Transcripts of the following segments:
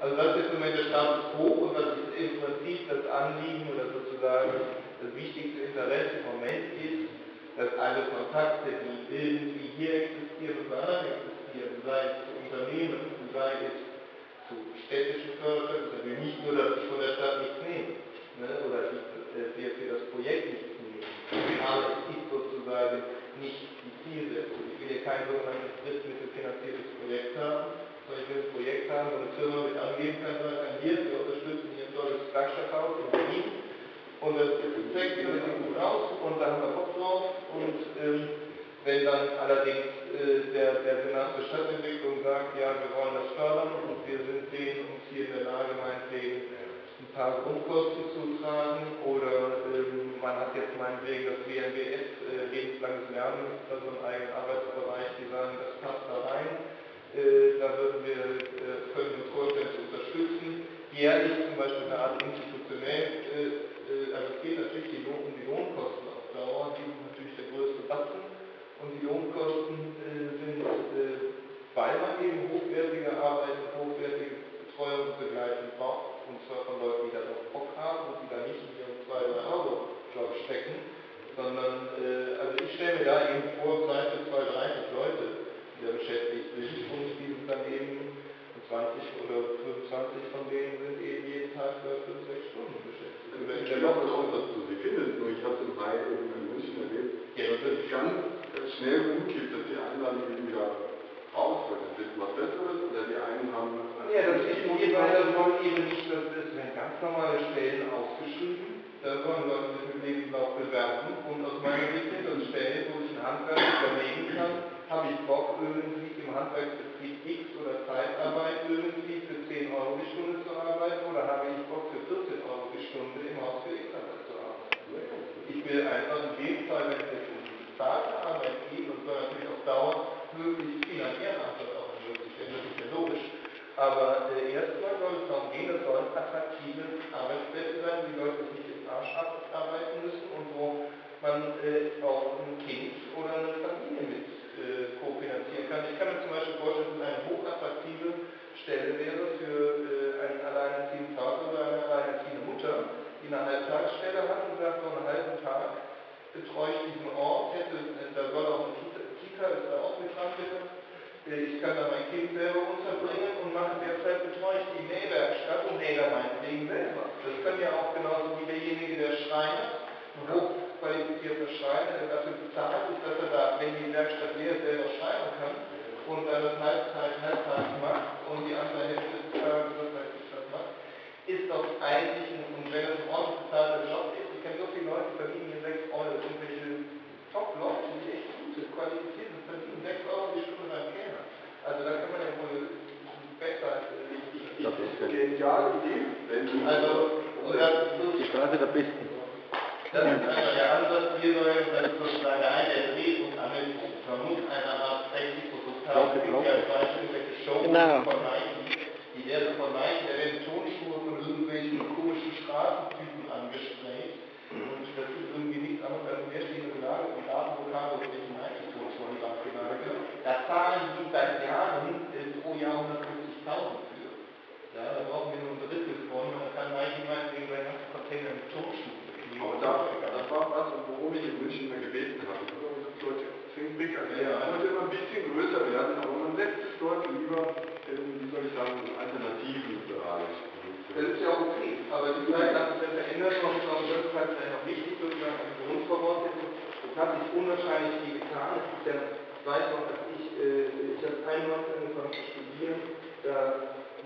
Also das ist im Moment der Status quo und das ist im Prinzip das Anliegen oder sozusagen das wichtigste Interesse im Moment ist, dass alle Kontakte, die irgendwie hier existieren und da existieren, sei es zu Unternehmen, sei es zu städtischen Förderern, dass wir nicht nur, dass ich von der Stadt nichts nehme, ne, oder wir für das Projekt nichts nehmen, aber es ist sozusagen nicht die Zielsetzung. Ich will hier kein sogenanntes drittmittelfinanziertes Projekt haben, sondern ich will ein Projekt haben, wo eine Kann, hier, wir unterstützen hier ein tolles Werkstatthaus in Berlin. Und das zeigt das sieht gut aus. Und da haben wir Bock drauf. Und ähm, wenn dann allerdings äh, der, der Senat für Stadtentwicklung sagt, ja, wir wollen das fördern und wir sind denen uns hier in der Lage, meinetwegen ein paar Grundkosten zu tragen oder ähm, man hat jetzt meinetwegen das WNBS, äh, lebenslanges Lernen, da so ein eigener Arbeitsbereich, die sagen, das passt da rein. Äh, da würden wir, äh, können wir uns vorstellen zu unterstützen. Jährlich zum Beispiel eine Art institutionell, äh, äh, also es geht natürlich die Lohn, um die Lohnkosten auf Dauer, die sind natürlich der größte Batzen und die Lohnkosten äh, sind, äh, weil man eben hochwertige Arbeit und hochwertige Betreuung und Begleitung braucht, und zwar von Leuten, die darauf Bock haben und die da nicht in ihrem 2 Euro Job stecken, sondern äh, also ich stelle mir da eben vor, vielleicht für 2, 30 Leute, die da beschäftigt sind und die sind dann eben 20 oder 25 von denen sind eben jeden Tag für 5, 6 Stunden beschäftigt. Oder in der Woche auch, dass du sie findest, nur ich habe es im Mai in München erlebt, Ja. dass es ganz schnell umkippt, dass die einen dann wieder raus wollen. Das ist was Besseres oder die einen haben. Ja, das wir beide wollen eben nicht, dass es werden ganz normale Stellen ausgeschrieben, da wollen Leute sich mit Lebenslauf bewerben und aus meiner Sicht sind das Stellen, wo ich einen Handwerker überlegen kann, habe ich Bock irgendwie im Handwerksbetrieb X oder Zeitarbeit irgendwie für 10 Euro die Stunde zu arbeiten? Oder habe ich Bock für 14 Euro die Stunde im Haus für X-Arbeit zu arbeiten. Ich will einfach in dem Fall, wenn es jetzt um die bezahlte Arbeit geht und soll natürlich auf Dauer möglichst viel an Ehrenamt auch möglich werden, das ist ja logisch. Aber äh, erstmal soll es darum gehen, das sollen attraktive Arbeitsplätze sein, die Leute nicht den Arsch abarbeiten müssen und wo man äh, auch ein Kind oder eine Familie mit äh, kofinanzieren kann. Ich kann mir zum Beispiel vorstellen, dass es eine hochattraktive Stelle wäre für äh, einen alleinerziehenden Vater oder eine alleinerziehende Mutter, die eine Halbtagsstelle hat und sagt, so einen halben Tag betreue ich diesen Ort, hätte, äh, da soll auch eine Kita, Kita ist da auch mit dran. Äh, Ich kann da mein Kind selber unterbringen und mache derzeit betreue ich die Da meinetwegen selber. Das können ja auch genauso wie derjenige, der Schreiner, ein hochqualifizierter Schreiner, der dafür bezahlt ist, dass er da, wenn die Werkstatt leer ist, selber schreiben kann und dann das Halbzeit, Halbtags macht und die andere Hälfte des Tages, was weiß ich, was macht, ist doch eigentlich, ein, und wenn es ein ordentlich bezahlter Job ist, ich kenne so viele Leute, die verdienen hier 6 Euro, irgendwelche Top-Leute, die echt gute, qualifiziert sind, verdienen 6 Euro die Stunde beim Kellner. Also da kann man ja wohl besser äh, Das ist eine geniale Idee. Wenn du Also, Die Straße der Besten. das ist einfach der Ansatz hier soll, das ist sozusagen der eine der Dreh- und Angelpunkt. Man muss eine Art Technikprototyp Blauke, Blauke. als Beispiel irgendwelche Show Genau. von Nike. Die werden von Nike, da werden Tonschuhe von irgendwelchen komischen Straßentypen angesprayt. Und das ist irgendwie nichts anderes als ein leerstehende Gelage und Datenvokale und welche Nike-Tonschuhe abgelagert wird. Da zahlen die seit Jahren äh, pro Jahr 150.000 für. Ja, da brauchen wir nur ein Drittel von, und dann kann Nike meinetwegen seinen ganzen Container mit Tonschuhen Aber da, das war was, worum ich in München mal gebeten habe. Das ist das Leute Ja. es muss immer ein bisschen größer werden, aber man setzt es dort lieber in, wie soll ich sagen, im alternativen Bereich. Das ist ja auch okay, aber die Zeit hat sich ja verändert und ich glaube, das ist halt vielleicht auch wichtig, sozusagen als Grundvoraussetzung. Es hat sich unwahrscheinlich viel getan. Es ist ja, ich weiß noch, als ich, äh, ich habe 91 angefangen zu studieren, da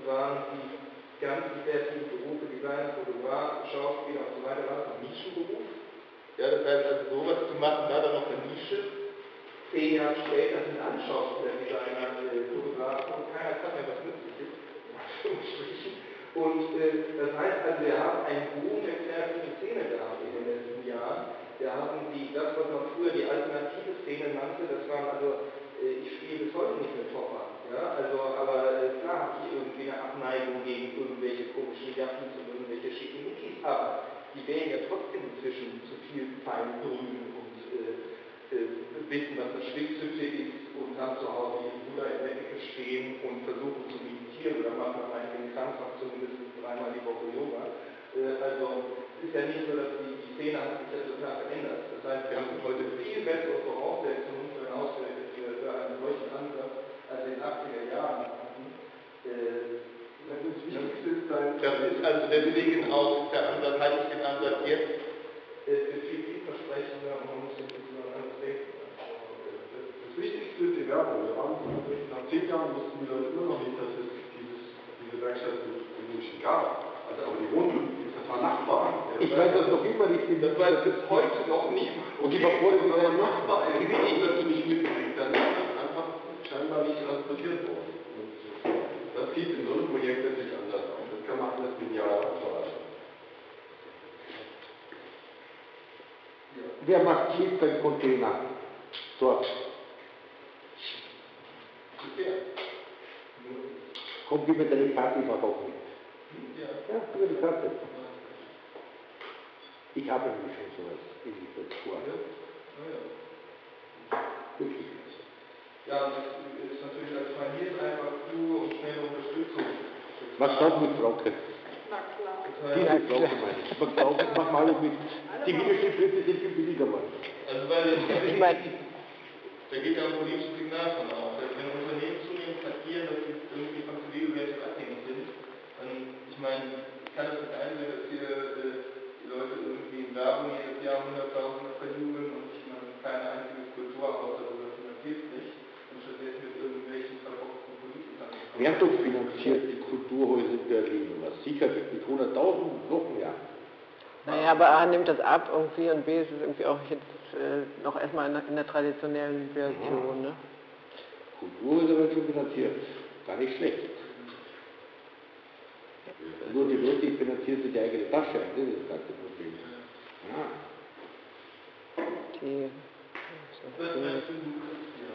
waren die ganzen fertigen Berufe, Designer, Fotograf, Schauspieler und so weiter, war das ein Nischenberuf. Ja, das heißt also sowas zu machen, da dann noch eine Nische. Zehn Jahre später sind alle Schauspieler, Designer, äh, Fotografen und keiner kann mehr was in Anführungsstrichen. Und äh, das heißt also, wir haben einen Boom der kreativen Szene gehabt in den letzten Jahren. Wir haben die, das, was man früher die alternative Szene nannte, das waren also, meditieren oder machen meinetwegen krankhaft zumindest dreimal die Woche Yoga. Äh, also es ist ja nicht so, dass die, Szene hat sich ja total verändert. Das heißt, wir haben heute viel bessere Voraussetzungen für, für einen solchen Ansatz als in den 80er Jahren. Äh, das ist, das ist also deswegen auch der Ansatz, halte ich den Ansatz jetzt äh, für viel vielversprechender und man muss sich ein bisschen anders denken. Das Wichtigste ist die Werbung. Wir haben, nach zehn Jahren wussten die Leute immer noch nicht, dass es Werkstatt in München gab. Also aber die wohnten, das waren Nachbarn. Ich weiß das noch immer nicht. Das weiß bis heute noch nicht. Und die verfolgen ihre Nachbarn. Die das nicht mitkriegt, dann ist das einfach scheinbar nicht transportiert worden. Das sieht in so einem Projekt natürlich anders aus. Das kann man alles medial aufbereiten. Wer macht Container? Dort. Kommt die mit der Karte einfach auch mit. Ja, über die Karte. Ich habe nämlich schon sowas ähnliches vor. Wirklich. Ja, das ist natürlich als Manier einfach nur und schnelle Unterstützung. Was glaubt mit Frauke? Na klar. Die heißt Frauke, meine ich. Was glaubt mit, mach mal mit. Die Widerstände sind viel billiger, Mann. Also weil Ich meine, da geht ja ein politisches Signal von aus. Wenn Unternehmen zunehmend kapieren, dass sie irgendwie von Zivilgesellschaft abhängig sind, dann, ich meine, ich kann das nicht einsehen, dass hier äh, die Leute irgendwie in Werbung jedes Jahr 100.000 verjubeln und ich meine, kein einziges Kulturhaus so finanziert nicht und stattdessen mit irgendwelchen verbockten Politikern. Wertung finanziert die Kulturhäuser in Berlin. Was sicher mit 100.000 noch mehr. Naja, aber A nimmt das ab irgendwie und B ist es irgendwie auch jetzt äh, noch erstmal in, der- in der traditionellen Version. Ne? Kulturhäuser wird schon finanziert. Gar nicht schlecht. Nur die Leute finanzieren sich die eigene Tasche das ist das ganze Problem. Ja. Die, Das wäre zu gut. Ja.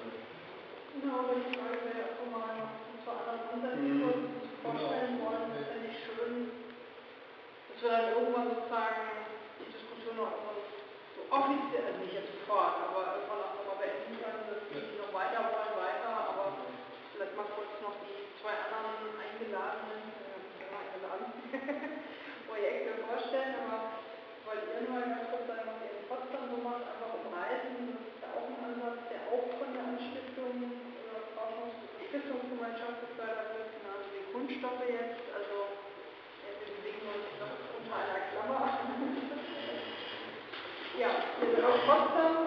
Genau, wenn ich mal wäre, auch mal zu anderen Ansätzen uns vorstellen wollen, das fände ich schön, dass wir dann irgendwann sozusagen die Diskussion auch immer so offiziell, also nicht jetzt sofort, aber irgendwann auch nochmal beenden können, dass die noch weiter wollen, weiter, aber vielleicht mal kurz noch die zwei anderen eingeladenen, äh, ja, eingeladen, Projekte vorstellen, aber wollt ihr nur mal ganz kurz sagen, was ihr in Potsdam so macht, einfach umreißen, das ist ja auch ein Ansatz, der auch von der Anstiftung oder Forschungsstiftungsgemeinschaft gefördert wird, genauso wie Kunststoffe jetzt, also wir bewegen uns noch unter einer Klammer. ja, wir sind aus Potsdam